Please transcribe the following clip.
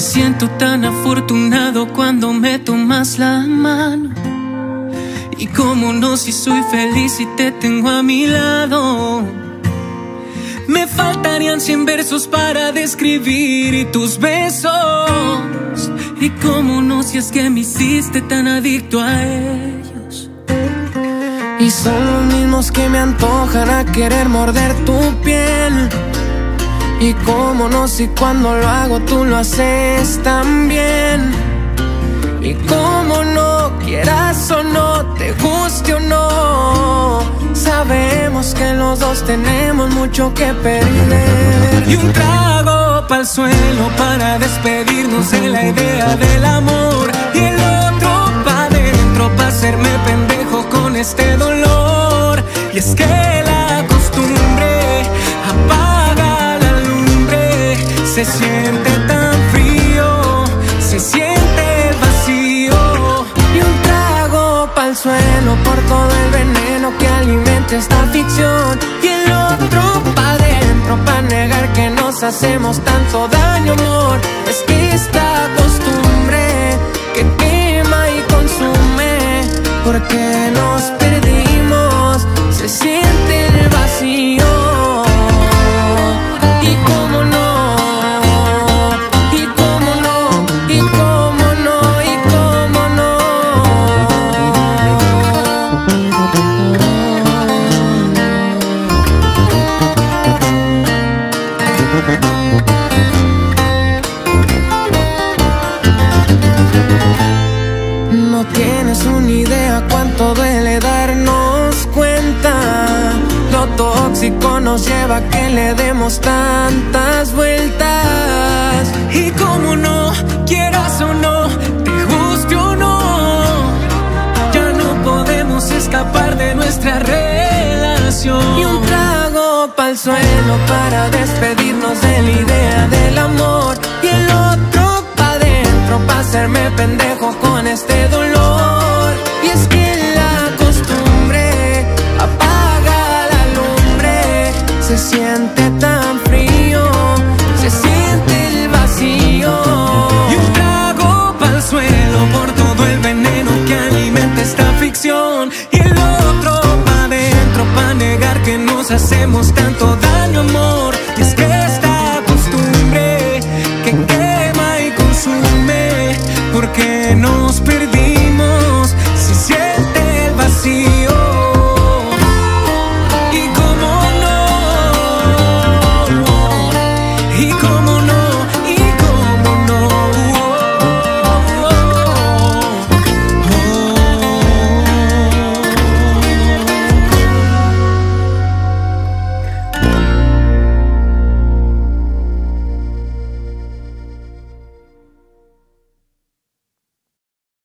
Me siento tan afortunado cuando me tomas la mano. Y como no, si soy feliz y te tengo a mi lado. Me faltarían cien versos para describir y tus besos. Y como no, si es que me hiciste tan adicto a ellos. Y son los mismos que me antojan a querer morder tu piel. Y cómo no, si cuando lo hago tú lo haces tan bien. Y cómo no, quieras o no, te guste o no. Sabemos que los dos tenemos mucho que perder. Y un trago pa'l suelo para despedirnos de la idea del amor. Y el otro pa' dentro pa' hacerme pendejo con este dolor. Y es que Se siente tan frío, se siente vacío. Y un trago pa'l suelo por todo el veneno que alimenta esta ficción. Y el otro pa' dentro pa' negar que nos hacemos tanto daño, amor. Es que esta costumbre que quema y consume, porque nos perdimos, cuánto duele darnos cuenta. Lo tóxico nos lleva a que le demos tantas vueltas. Y como no, quieras o no, te guste o no, ya no podemos escapar de nuestra relación. Y un trago pa'l suelo para despedirnos de la idea del amor. Y el otro pa' dentro pa' hacerme pendejo siente tan frío, se siente el vacío. Y un trago pa'l suelo por todo el veneno que alimenta esta ficción. Y el otro pa' dentro pa' negar que nos hacemos tanto daño, amor. Y es que esta costumbre que quema y consume, porque nos